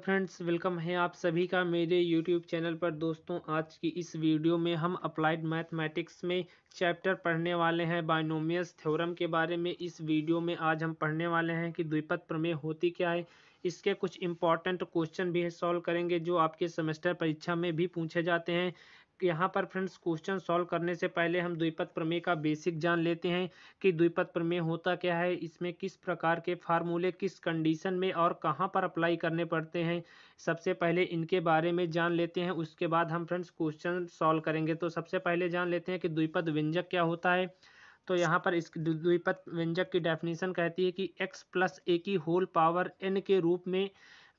Friends welcome है आप सभी का मेरे यूट्यूब चैनल पर। दोस्तों, आज की इस वीडियो में हम अप्लाइड मैथमेटिक्स में चैप्टर पढ़ने वाले हैं बाइनोमियस थ्योरम के बारे में। इस वीडियो में आज हम पढ़ने वाले हैं कि द्विपद प्रमेय होती क्या है। इसके कुछ इंपॉर्टेंट क्वेश्चन भी सॉल्व करेंगे, जो आपके सेमेस्टर परीक्षा में भी पूछे जाते हैं। यहाँ पर फ्रेंड्स, क्वेश्चन सॉल्व करने से पहले हम द्विपद प्रमेय का बेसिक जान लेते हैं कि द्विपद प्रमेय होता क्या है, इसमें किस प्रकार के फार्मूले, किस कंडीशन में और कहाँ पर अप्लाई करने पड़ते हैं, सबसे पहले इनके बारे में जान लेते हैं, उसके बाद हम फ्रेंड्स क्वेश्चन सॉल्व करेंगे। तो सबसे पहले जान लेते हैं कि द्विपद व्यंजक क्या होता है। तो यहाँ पर इस द्विपद व्यंजक की डेफिनेशन कहती है कि x प्लस ए की होल पावर एन के रूप में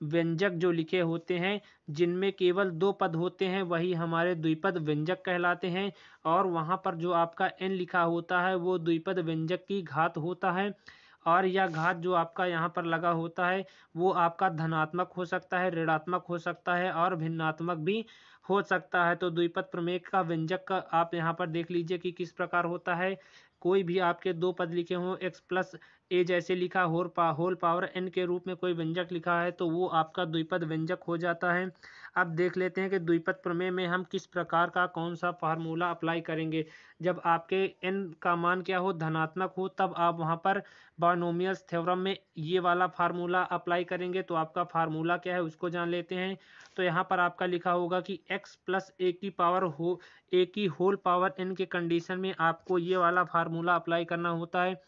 व्यंजक जो लिखे होते हैं, जिनमें केवल दो पद होते हैं, वही हमारे द्विपद व्यंजक कहलाते हैं। और वहाँ पर जो आपका एन लिखा होता है, वो द्विपद व्यंजक की घात होता है। और यह घात जो आपका यहाँ पर लगा होता है, वो आपका धनात्मक हो सकता है, ऋणात्मक हो सकता है और भिन्नात्मक भी हो सकता है। तो द्विपद प्रमेय का व्यंजक का आप यहाँ पर देख लीजिए कि किस प्रकार होता है। कोई भी आपके दो पद लिखे हों एक्स प्लस ए जैसे लिखा होल पा, होल पावर एन के रूप में कोई व्यंजक लिखा है तो वो आपका द्विपद व्यंजक हो जाता है। अब देख लेते हैं कि द्विपद प्रमेय में हम किस प्रकार का कौन सा फार्मूला अप्लाई करेंगे। जब आपके एन का मान क्या हो, धनात्मक हो, तब आप वहाँ पर बानोमियस थ्योरम में ये वाला फार्मूला अप्लाई करेंगे तो आपका फार्मूला क्या है, उसको जान लेते हैं। तो यहाँ पर आपका लिखा होगा कि एक्स प्लस ए की पावर हो ए की होल पावर एन के कंडीशन में आपको ये वाला फार्मूला अप्लाई करना होता है।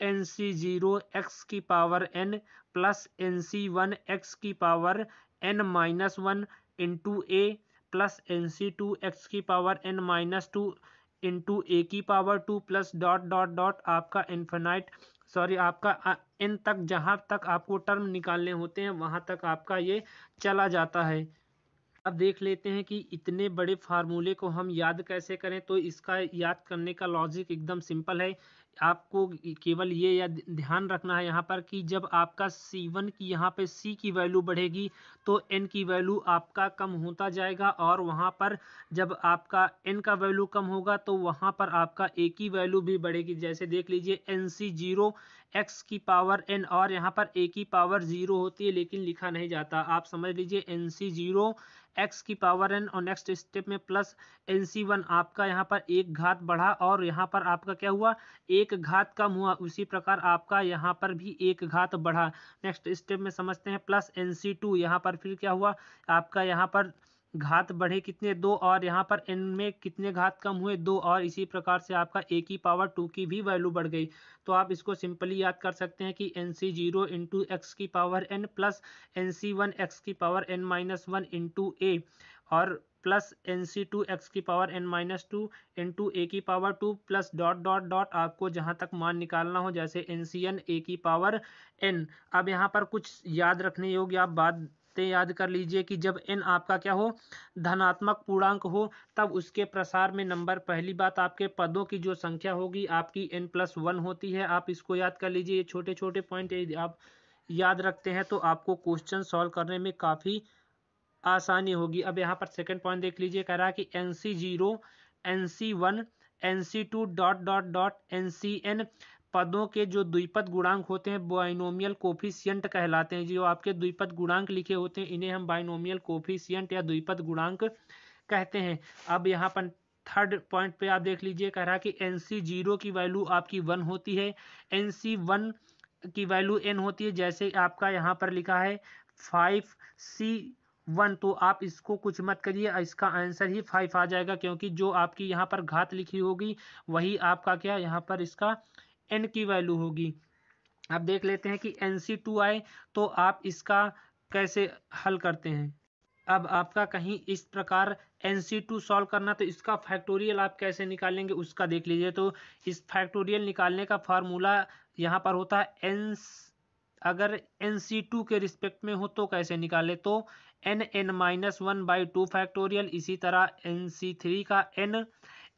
एन सी ज़ीरो एक्स की power N plus N C one X की power N minus one into A plus N C two X की power N minus two into A की power two plus dot dot dot आपका infinite sorry आपका N तक, जहाँ तक आपको term निकालने होते हैं, वहाँ तक आपका ये चला जाता है। अब देख लेते हैं कि इतने बड़े फार्मूले को हम याद कैसे करें तो इसका याद करने का लॉजिक एकदम सिंपल है। आपको केवल ये या ध्यान रखना है यहाँ पर कि जब आपका C1 की यहाँ पे C की वैल्यू बढ़ेगी तो N की वैल्यू आपका कम होता जाएगा और वहाँ पर जब आपका N का वैल्यू कम होगा तो वहाँ पर आपका A की वैल्यू भी बढ़ेगी। जैसे देख लीजिए एन सी ज़ीरो एक्स की पावर एन और यहाँ पर ए की पावर ज़ीरो होती है, लेकिन लिखा नहीं जाता। आप समझ लीजिए एन सी ज़ीरो एक्स की पावर एन और नेक्स्ट स्टेप में प्लस एन सी वन आपका यहाँ पर एक घात बढ़ा और यहाँ पर आपका क्या हुआ? एक घात कम हुआ, उसी प्रकार आपका यहाँ पर भी एक घात बढ़ा। नेक्स्ट स्टेप में समझते हैं प्लस एन सी टू यहाँ पर फिर क्या हुआ? आपका यहाँ पर घात बढ़े कितने? दो और यहाँ पर एन में कितने घात कम हुए? दो और इसी प्रकार से आपका ए की पावर टू की भी वैल्यू बढ़ गई। तो आप इसको सिंपली याद कर सकते हैं कि N C zero into X की power N plus N C one X की power N minus one into A और plus N C two X की power N minus two into A की power two plus dot dot dot आपको जहाँ तक मान निकालना हो, जैसे एन सी एन ए की पावर एन अब यहाँ पर कुछ याद रखने योग्य आप बात बातें याद कर लीजिए कि जब एन आपका क्या हो, धनात्मक पूर्णांक हो, तब उसके प्रसार में नंबर पहली बात आपके पदों की जो संख्या होगी, आपकी एन प्लस वन होती है। आप इसको याद कर लीजिए, ये छोटे छोटे पॉइंट आप याद रखते हैं तो आपको क्वेश्चन सॉल्व करने में काफ़ी आसानी होगी। अब यहाँ पर सेकंड पॉइंट देख लीजिए, कह रहा है कि N C zero N C one N C two dot dot dot N C N पदों के जो द्विपद गुणांक होते हैं बाइनोमियल कोफिशियंट कहलाते हैं। जो आपके द्विपद गुणांक लिखे होते हैं, इन्हें हम बाइनोमियल कोफिशियंट या द्विपद गुणांक कहते हैं। अब यहाँ पर थर्ड पॉइंट पे आप देख लीजिए, कह रहा कि एन सी ज़ीरो की वैल्यू आपकी वन होती है। एन सी वन की वैल्यू एन होती है, जैसे आपका यहाँ पर लिखा है फाइव सी वन तो आप इसको कुछ मत करिए इसका आंसर ही फाइव आ जाएगा, क्योंकि जो आपकी यहाँ पर घात लिखी होगी, वही आपका क्या, यहाँ पर इसका एन की वैल्यू होगी। अब देख लेते हैं कि एन सी टू आए तो आप इसका कैसे हल करते हैं? अब आपका कहीं इस प्रकार एन सी टू सॉल्व करना तो इसका फैक्टोरियल आप कैसे निकालेंगे, उसका देख लीजिए। तो इस फैक्टोरियल निकालने का फार्मूला यहाँ पर होता है एन अगर एन सी टू के रिस्पेक्ट में हो तो कैसे निकाले? तो N N minus one by two factorial इसी तरह एन सी थ्री का N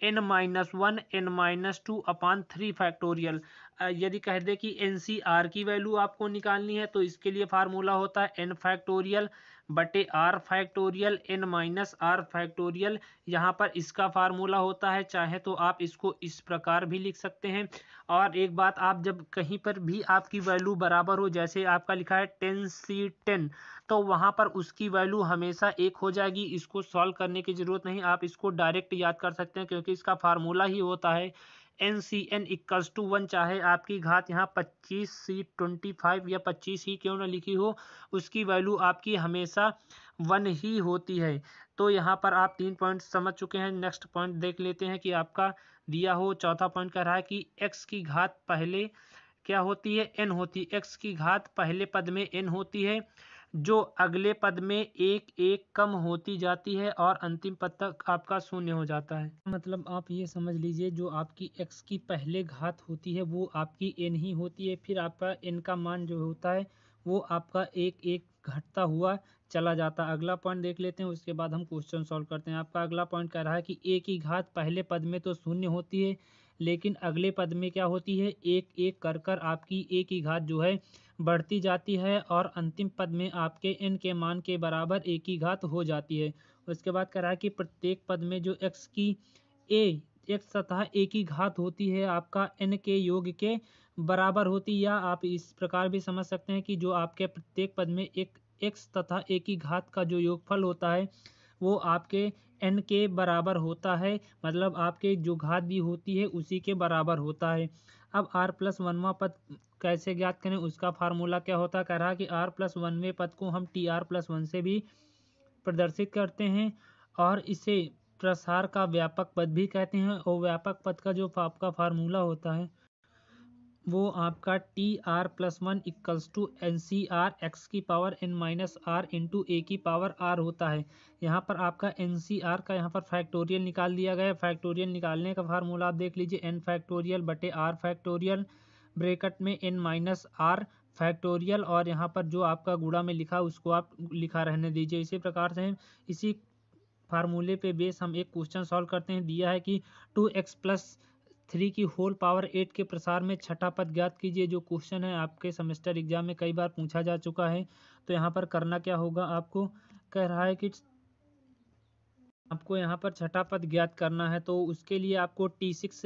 N minus one N minus two upon three factorial यदि कह दे कि एन सी आर की वैल्यू आपको निकालनी है तो इसके लिए फार्मूला होता है एन फैक्टोरियल बटे R factorial N minus R factorial यहाँ पर इसका फार्मूला होता है, चाहे तो आप इसको इस प्रकार भी लिख सकते हैं। और एक बात, आप जब कहीं पर भी आपकी वैल्यू बराबर हो, जैसे आपका लिखा है टेन सी टेन तो वहाँ पर उसकी वैल्यू हमेशा एक हो जाएगी। इसको सॉल्व करने की ज़रूरत नहीं, आप इसको डायरेक्ट याद कर सकते हैं, क्योंकि इसका फार्मूला ही होता है N C N equals to one, चाहे आपकी घात यहाँ पच्चीस सी ट्वेंटी फाइव या पच्चीस ही क्यों ना लिखी हो, उसकी वैल्यू आपकी हमेशा वन ही होती है। तो यहाँ पर आप तीन पॉइंट समझ चुके हैं। नेक्स्ट पॉइंट देख लेते हैं कि आपका दिया हो चौथा पॉइंट कह रहा है कि एक्स की घात पहले क्या होती है? एन होती है। एक्स की घात पहले पद में एन होती है। जो अगले पद में एक एक कम होती जाती है और अंतिम पद तक आपका शून्य हो जाता है। मतलब आप ये समझ लीजिए, जो आपकी एक्स की पहले घात होती है, वो आपकी एन ही होती है। फिर आपका एन का मान जो होता है, वो आपका एक एक घटता हुआ चला जाता है। अगला पॉइंट देख लेते हैं, उसके बाद हम क्वेश्चन सॉल्व करते हैं। आपका अगला पॉइंट कह रहा है कि ए की घात पहले पद में तो शून्य होती है। लेकिन अगले पद में क्या होती है? एक एक कर कर आपकी ए की घात जो है बढ़ती जाती है और अंतिम पद में आपके एन के मान के बराबर ए की घात हो जाती है। उसके बाद कह रहा है कि प्रत्येक पद में जो एक्स की ए एक्स तथा ए की घात होती है, आपका एन के योग के बराबर होती है। या आप इस प्रकार भी समझ सकते हैं कि जो आपके प्रत्येक पद में एक एक्स तथा ए की घात का जो योगफल होता है, वो आपके एन के बराबर होता है मतलब आपके जो घात भी होती है उसी के बराबर होता है। अब आर प्लस वनवा पद कैसे ज्ञात करें? उसका फार्मूला क्या होता? कह रहा कि आर प्लस वनवे पद को हम टी आर प्लस वन से भी प्रदर्शित करते हैं और इसे प्रसार का व्यापक पद भी कहते हैं और व्यापक पद का जो आपका फार्मूला होता है वो आपका T R plus one equals to N C R X की power N minus R into A की पावर आर होता है। यहाँ पर आपका एन सी आर का यहाँ पर फैक्टोरियल निकाल दिया गया है। फैक्टोरियल निकालने का फार्मूला आप देख लीजिए एन फैक्टोरियल बटे आर फैक्टोरियल ब्रेकट में एन माइनस आर फैक्टोरियल और यहाँ पर जो आपका गुड़ा में लिखा उसको आप लिखा रहने दीजिए। इसी प्रकार से इसी फार्मूले पे बेस हम एक क्वेश्चन सॉल्व करते हैं। दिया है कि टू एक्स प्लस थ्री की होल पावर एट के प्रसार में छठा पद ज्ञात कीजिए, जो क्वेश्चन है आपके सेमेस्टर एग्ज़ाम में कई बार पूछा जा चुका है। तो यहाँ पर करना क्या होगा आपको? कह रहा है कि आपको यहाँ पर छठा पद ज्ञात करना है तो उसके लिए आपको टी सिक्स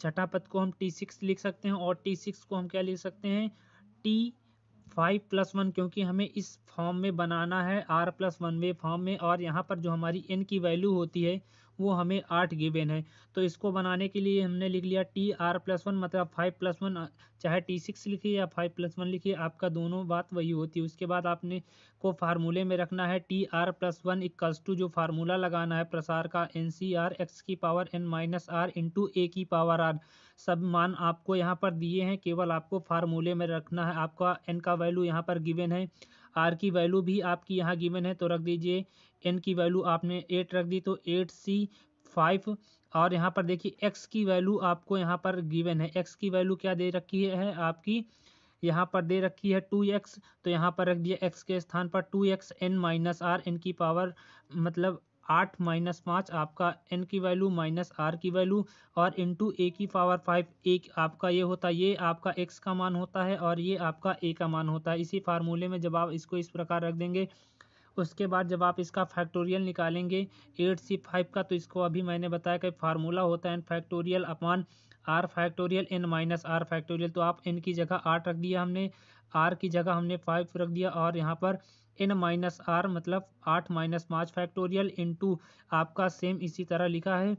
छठा पद को हम टी सिक्स लिख सकते हैं और टी सिक्स को हम क्या लिख सकते हैं? टी फाइव प्लस वन क्योंकि हमें इस फॉर्म में बनाना है आर प्लस वन वे फॉर्म में, और यहाँ पर जो हमारी एन की वैल्यू होती है वो हमें आठ गिवेन है। तो इसको बनाने के लिए हमने लिख लिया टी आर प्लस वन मतलब फाइव प्लस वन चाहे टी सिक्स लिखिए या फाइव प्लस वन लिखिए आपका दोनों बात वही होती है। उसके बाद आपने को फार्मूले में रखना है T R plus one equals to जो फार्मूला लगाना है प्रसार का एन सी आर एक्स की power N minus R into A की पावर आर सब मान आपको यहाँ पर दिए हैं, केवल आपको फार्मूले में रखना है। आपका एन का वैल्यू यहाँ पर गिवन है। आर की वैल्यू भी आपकी यहाँ गिवन है। तो रख दीजिए एन की वैल्यू आपने एट रख दी तो एट सी फाइव और यहाँ पर देखिए एक्स की वैल्यू आपको यहाँ पर गिवन है। एक्स की वैल्यू क्या दे रखी है आपकी? यहाँ पर दे रखी है टू एक्स तो यहाँ पर रख दिया एक्स के स्थान पर two X N minus R N की पावर मतलब आठ माइनस पाँच आपका एन की वैल्यू माइनस आर की वैल्यू और इंटू ए की पावर फाइव एक आपका ये होता है, ये आपका एक्स का मान होता है, और ये आपका ए का मान होता है। इसी फार्मूले में जब आप इसको इस प्रकार रख देंगे उसके बाद जब आप इसका फैक्टोरियल निकालेंगे एट सी फाइव का तो इसको अभी मैंने बताया कि फार्मूला होता है N factorial upon R factorial N minus R factorial तो आप एन की जगह आठ रख दिया हमने आर की जगह हमने फाइव रख दिया और यहाँ पर एन माइनस आर मतलब आठ माइनस पाँच फैक्टोरियल इंटू आपका सेम इसी तरह लिखा है।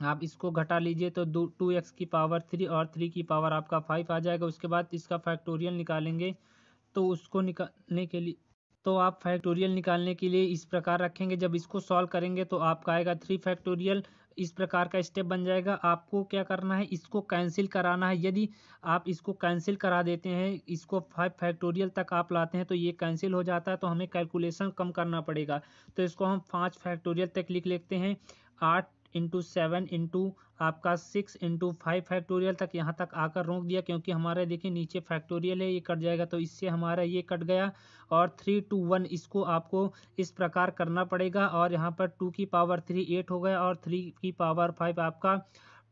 आप इसको घटा लीजिए तो दो टू एक्स की पावर थ्री और थ्री की पावर आपका फाइव आ जाएगा। उसके बाद इसका फैक्टोरियल निकालेंगे तो उसको निकालने के लिए तो आप फैक्टोरियल निकालने के लिए इस प्रकार रखेंगे। जब इसको सॉल्व करेंगे तो आपका आएगा थ्री फैक्टोरियल इस प्रकार का स्टेप बन जाएगा। आपको क्या करना है? इसको कैंसिल कराना है। यदि आप इसको कैंसिल करा देते हैं, इसको फाइव फैक्टोरियल तक आप लाते हैं तो ये कैंसिल हो जाता है। तो हमें कैलकुलेशन कम करना पड़ेगा। तो इसको हम पाँच फैक्टोरियल तक लिख लेते हैं। आठ इंटू सेवन इंटू आपका सिक्स इंटू फाइव फैक्टोरियल तक यहाँ तक आकर रोक दिया, क्योंकि हमारे देखिए नीचे फैक्टोरियल है, ये कट जाएगा तो इससे हमारा ये कट गया और थ्री टू वन इसको आपको इस प्रकार करना पड़ेगा और यहाँ पर टू की पावर थ्री एट हो गया और थ्री की पावर फाइव आपका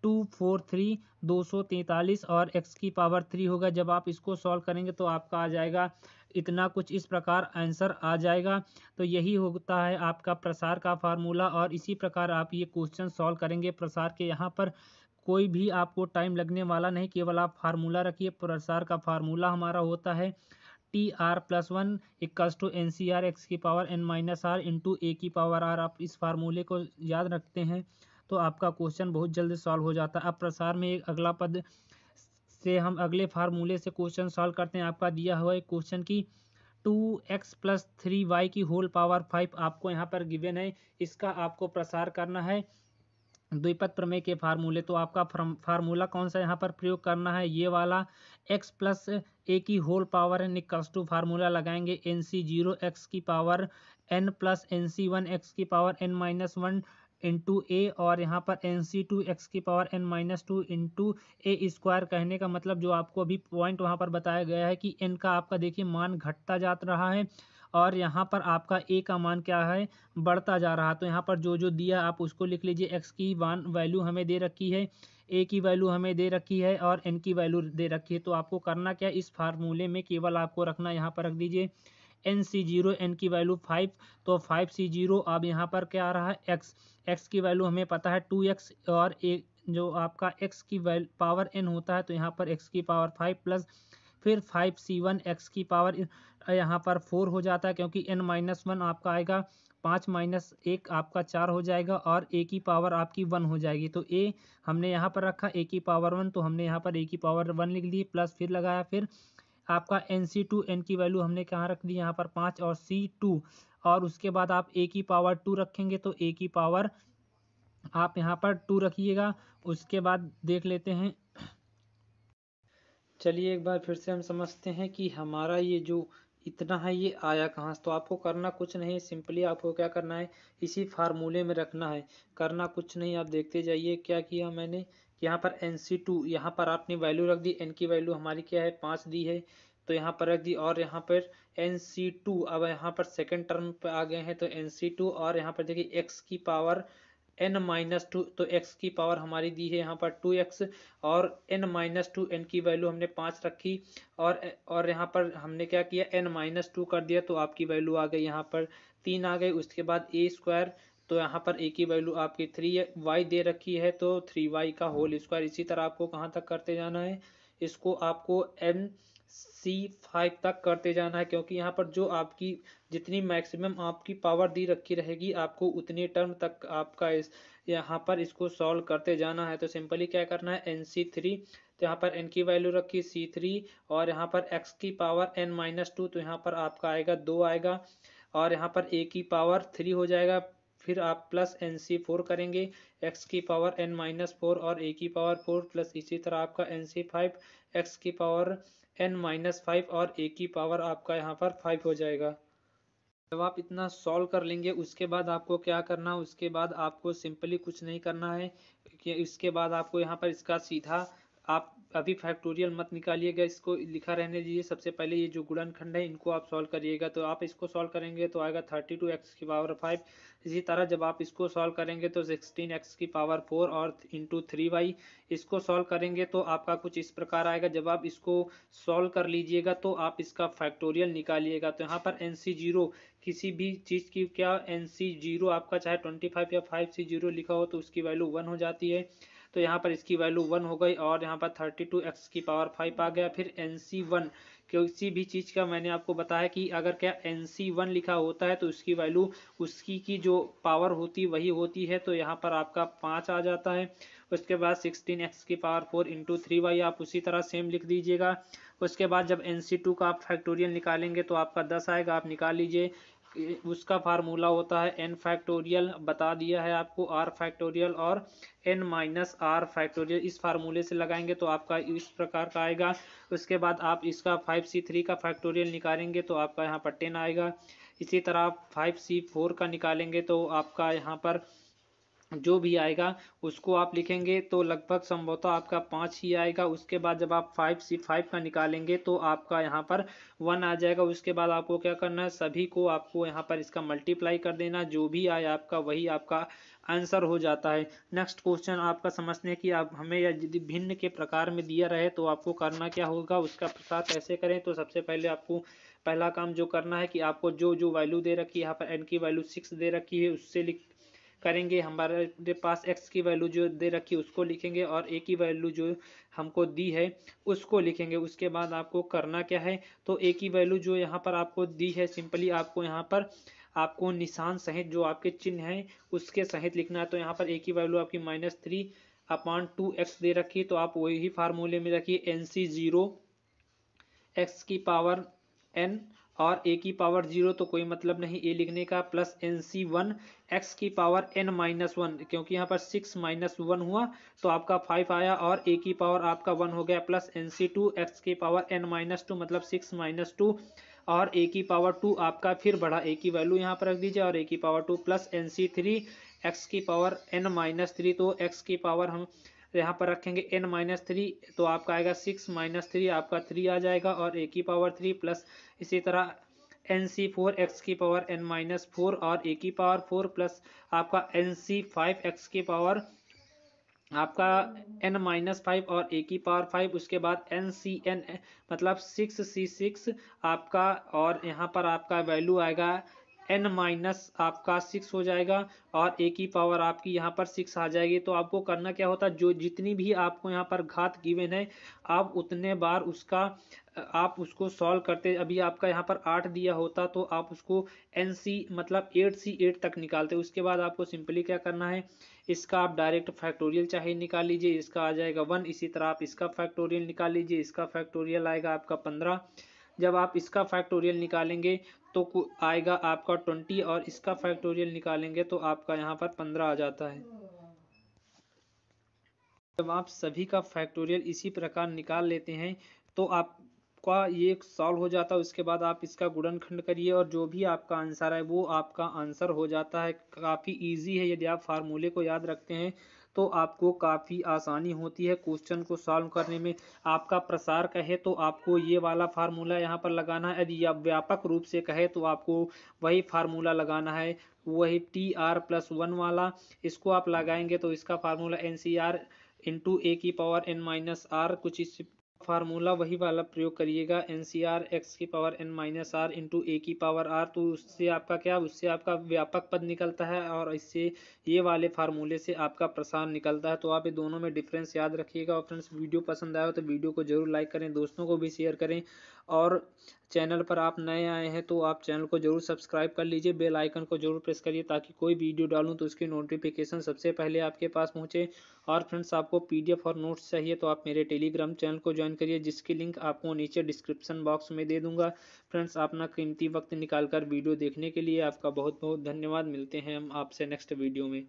टू फोर थ्री दो सौ तैंतालीस और एक्स की पावर थ्री होगा। जब आप इसको सॉल्व करेंगे तो आपका आ जाएगा इतना कुछ इस प्रकार आंसर आ जाएगा। तो यही होता है आपका प्रसार का फार्मूला और इसी प्रकार आप ये क्वेश्चन सॉल्व करेंगे प्रसार के यहाँ पर। कोई भी आपको टाइम लगने वाला नहीं, केवल आप फार्मूला रखिए। प्रसार का फार्मूला हमारा होता है T R plus one equals to N C R X की power N minus R into A की पावर आर आप इस फार्मूले को याद रखते हैं तो आपका क्वेश्चन बहुत जल्दी सॉल्व हो जाता है। अब प्रसार में एक अगला पद से हम अगले फार्मूले से क्वेश्चन सॉल्व करते हैं। आपका दिया हुआ है क्वेश्चन की two X plus three Y की होल पावर फाइव आपको यहाँ पर गिवन है। इसका आपको प्रसार करना है द्विपद प्रमेय के फार्मूले। तो आपका फार्मूला कौन सा यहाँ पर प्रयोग करना है? ये वाला x प्लस ए की whole power N equals to formula लगाएँगे। एन सी ज़ीरो एक्स की power n plus N C one X की power n minus one into A और यहाँ पर एन सी टू एक्स की power N minus two into A square कहने का मतलब जो आपको अभी पॉइंट वहाँ पर बताया गया है कि एन का आपका देखिए मान घटता जा रहा है और यहाँ पर आपका ए का मान क्या है? बढ़ता जा रहा। तो यहाँ पर जो जो दिया आप उसको लिख लीजिए एक्स की वन वैल्यू हमें दे रखी है। ए की वैल्यू हमें दे रखी है और एन की वैल्यू दे रखी है। तो आपको करना क्या? इस फार्मूले में केवल आपको रखना यहाँ पर रख दीजिए। एन सी ज़ीरो एन की वैल्यू फाइव तो फाइव सी ज़ीरो अब यहाँ पर क्या आ रहा है? एक्स एक्स की वैल्यू हमें पता है टू एक्स और ए जो आपका एक्स की वैल्यू पावर एन होता है तो यहाँ पर एक्स की पावर फाइव प्लस फिर फाइव सी वन एक्स की पावर यहाँ पर फोर हो जाता है, क्योंकि एन माइनस वन आपका आएगा, पाँच माइनस एक आपका चार हो जाएगा और ए की पावर आपकी वन हो जाएगी। तो ए हमने यहाँ पर रखा ए की पावर वन तो हमने यहाँ पर ए की पावर वन लिख ली प्लस फिर लगाया, फिर आपका एन सी टू एन की वैल्यू हमने कहाँ रख दी? यहाँ पर पाँच और सी टू और उसके बाद आप ए की पावर टू रखेंगे तो ए की पावर आप यहाँ पर टू रखिएगा। उसके बाद देख लेते हैं। चलिए एक बार फिर से हम समझते हैं कि हमारा ये जो इतना है, ये आया कहाँ से? तो आपको करना कुछ नहीं है सिंपली आपको क्या करना है? इसी फार्मूले में रखना है। करना कुछ नहीं, आप देखते जाइए क्या किया मैंने। यहाँ पर एन सी टू यहाँ पर आपने वैल्यू रख दी एन की वैल्यू हमारी क्या है? पाँच दी है। तो यहाँ पर रख दी और यहाँ पर एन सी टू अब यहाँ पर सेकेंड टर्म पे आ गए हैं तो एन सी टू और यहाँ पर देखिए एक्स की पावर एन माइनस टू तो एक्स की पावर हमारी दी है यहाँ पर टू एक्स और एन माइनस टू एन की वैल्यू हमने पाँच रखी और और यहाँ पर हमने क्या किया? एन माइनस टू कर दिया तो आपकी वैल्यू आ गई यहाँ पर तीन आ गई, उसके बाद ए स्क्वायर तो यहाँ पर ए की वैल्यू आपकी थ्री वाई दे रखी है तो थ्री वाई का होल स्क्वायर इसी तरह आपको कहाँ तक करते जाना है? इसको आपको एन सी फाइव तक करते जाना है, क्योंकि यहाँ पर जो आपकी जितनी मैक्सिमम आपकी पावर दी रखी रहेगी, आपको उतनी टर्म तक आपका इस, यहाँ पर इसको सॉल्व करते जाना है। तो सिंपली क्या करना है? एन सी थ्री तो यहाँ पर एन की वैल्यू रखी सी थ्री और यहाँ पर एक्स की पावर एन माइनस टू तो यहाँ पर आपका आएगा, दो आएगा, और यहाँ पर ए की पावर थ्री हो जाएगा। फिर आप प्लस एन सी फोर करेंगे एक्स की पावर एन माइनस फोर और ए की पावर फोर प्लस इसी तरह आपका एन सी फाइव एक्स की पावर एन माइनस फाइव और ए की पावर आपका यहाँ पर फाइव हो जाएगा। जब आप इतना सॉल्व कर लेंगे, उसके बाद आपको क्या करना, उसके बाद आपको सिंपली कुछ नहीं करना है इसके बाद आपको यहाँ पर इसका सीधा आप अभी फैक्टोरियल मत निकालिएगा, इसको लिखा रहने दीजिए। सबसे पहले ये जो गुणनखंड है, इनको आप सॉल्व करिएगा। तो आप इसको सॉल्व करेंगे तो आएगा थर्टी टू एक्स की पावर फाइव इसी तरह जब आप इसको सॉल्व करेंगे तो सिक्सटीन एक्स की पावर फोर और इंटू थ्री वाई इसको सॉल्व करेंगे तो आपका कुछ इस प्रकार आएगा। जब आप इसको सॉल्व कर लीजिएगा तो आप इसका फैक्टोरियल निकालिएगा। तो यहाँ पर एन सी ज़ीरो किसी भी चीज़ की क्या एन सी ज़ीरो आपका चाहे ट्वेंटी फाइव या फाइव सी ज़ीरो लिखा हो तो उसकी वैल्यू वन हो जाती है। तो यहाँ पर इसकी वैल्यू वन हो गई और यहाँ पर थर्टी टू एक्स की पावर फाइव आ गया। फिर एन सी वन किसी भी चीज़ का मैंने आपको बताया कि अगर क्या एन सी वन लिखा होता है तो उसकी वैल्यू उसकी की जो पावर होती, वही होती है। तो यहाँ पर आपका पाँच आ जाता है। उसके बाद सिक्सटीन एक्स की power four into three Y आप उसी तरह सेम लिख दीजिएगा। उसके बाद जब एन सी टू का आप फैक्टोरियल निकालेंगे तो आपका दस आएगा। आप निकाल लीजिए। उसका फार्मूला होता है एन फैक्टोरियल बता दिया है आपको आर फैक्टोरियल और एन माइनस आर फैक्टोरियल इस फार्मूले से लगाएँगे तो आपका इस प्रकार का आएगा। उसके बाद आप इसका फाइव सी थ्री का फैक्टोरियल निकालेंगे तो आपका यहाँ पर टेन आएगा। इसी तरह फाइव सी फोर का निकालेंगे तो आपका यहाँ पर जो भी आएगा, उसको आप लिखेंगे तो लगभग संभवतः आपका पाँच ही आएगा। उसके बाद जब आप फाइव सी फाइव का निकालेंगे तो आपका यहाँ पर वन आ जाएगा। उसके बाद आपको क्या करना है, सभी को आपको यहाँ पर इसका मल्टीप्लाई कर देना। जो भी आए आपका, वही आपका आंसर हो जाता है। नेक्स्ट क्वेश्चन आपका समझने की, आप हमें यदि भिन्न के प्रकार में दिया रहे तो आपको करना क्या होगा, उसका प्रसार कैसे करें? तो सबसे पहले आपको पहला काम जो करना है कि आपको जो जो वैल्यू दे रखी है, यहाँ पर एन की वैल्यू सिक्स दे रखी है, उससे लिख करेंगे, हमारे पास एक्स की वैल्यू जो दे रखी उसको लिखेंगे और ए की वैल्यू जो हमको दी है, उसको लिखेंगे। उसके बाद आपको करना क्या है? तो ए की वैल्यू जो यहाँ पर आपको दी है सिंपली आपको यहाँ पर आपको निशान सहित जो आपके चिन्ह है, उसके सहित लिखना है। तो यहाँ पर ए की वैल्यू आपकी minus three upon two X दे रखी तो आप वही फार्मूले में रखिए एन सी ज़ीरो एक्स की पावर एन और ए की पावर ज़ीरो तो कोई मतलब नहीं ए लिखने का plus N C one X की पावर एन माइनस वन क्योंकि यहाँ पर सिक्स माइनस वन हुआ तो आपका फाइव आया और ए की पावर आपका वन हो गया plus N C two X की पावर एन माइनस टू मतलब सिक्स माइनस टू और ए की पावर टू आपका फिर बढ़ा ए की वैल्यू यहाँ पर रख दीजिए, और ए की power two plus N C three X की पावर एन माइनस थ्री तो एक्स की पावर हम यहाँ पर रखेंगे एन माइनस थ्री तो आपका आएगा सिक्स माइनस थ्री आपका थ्री आ जाएगा और ए की पावर थ्री प्लस इसी तरह एन सी फोर एक्स की पावर एन माइनस फोर और ए की पावर फोर प्लस आपका एन सी फाइव एक्स की पावर आपका एन माइनस फाइव और ए की पावर फाइव उसके बाद एन सी एन मतलब सिक्स सी सिक्स आपका और यहाँ पर आपका वैल्यू आएगा एन माइनस आपका सिक्स हो जाएगा और ए की पावर आपकी यहाँ पर सिक्स आ जाएगी। तो आपको करना क्या होता है? जो जितनी भी आपको यहाँ पर घात गिवन है, आप उतने बार उसका, आप उसको सॉल्व करते, अभी आपका यहाँ पर आठ दिया होता तो आप उसको एन सी मतलब एट सी एट तक निकालते। उसके बाद आपको सिंपली क्या करना है? इसका आप डायरेक्ट फैक्टोरियल चाहे निकाल लीजिए, इसका आ जाएगा वन। इसी तरह आप इसका फैक्टोरियल निकाल लीजिए, इसका फैक्टोरियल आएगा आपका पंद्रह। जब आप इसका फैक्टोरियल निकालेंगे तो आएगा आपका ट्वेंटी और इसका फैक्टोरियल निकालेंगे तो आपका यहाँ पर पंद्रह आ जाता है। जब आप सभी का फैक्टोरियल इसी प्रकार निकाल लेते हैं तो आपका ये सॉल्व हो जाता है, उसके बाद आप इसका गुणनखंड करिए और जो भी आपका आंसर है वो आपका आंसर हो जाता है। काफ़ी इजी है, यदि आप फार्मूले को याद रखते हैं तो आपको काफ़ी आसानी होती है क्वेश्चन को सॉल्व करने में। आपका प्रसार कहे तो आपको ये वाला फार्मूला यहाँ पर लगाना है। यदि आप व्यापक रूप से कहे तो आपको वही फार्मूला लगाना है। वही टी आर प्लस वन वाला, इसको आप लगाएँगे तो इसका formula N C R into A की पावर एन माइनस आर कुछ इस फार्मूला वही वाला प्रयोग करिएगा एन सी आर एक्स की power N minus R into A की पावर आर तो उससे आपका क्या, उससे आपका व्यापक पद निकलता है और इससे ये वाले फार्मूले से आपका प्रसार निकलता है। तो आप ये दोनों में डिफरेंस याद रखिएगा और फ्रेंड्स वीडियो पसंद आया हो तो वीडियो को ज़रूर लाइक करें, दोस्तों को भी शेयर करें और चैनल पर आप नए आए हैं तो आप चैनल को ज़रूर सब्सक्राइब कर लीजिए। बेल आइकन को ज़रूर प्रेस करिए ताकि कोई वीडियो डालूं तो उसकी नोटिफिकेशन सबसे पहले आपके पास पहुँचे। और फ्रेंड्स आपको पीडीएफ और नोट्स चाहिए तो आप मेरे टेलीग्राम चैनल को ज्वाइन करिए, जिसकी लिंक आपको नीचे डिस्क्रिप्शन बॉक्स में दे दूँगा। फ्रेंड्स अपना कीमती वक्त निकाल कर वीडियो देखने के लिए आपका बहुत बहुत धन्यवाद। मिलते हैं हम आपसे नेक्स्ट वीडियो में।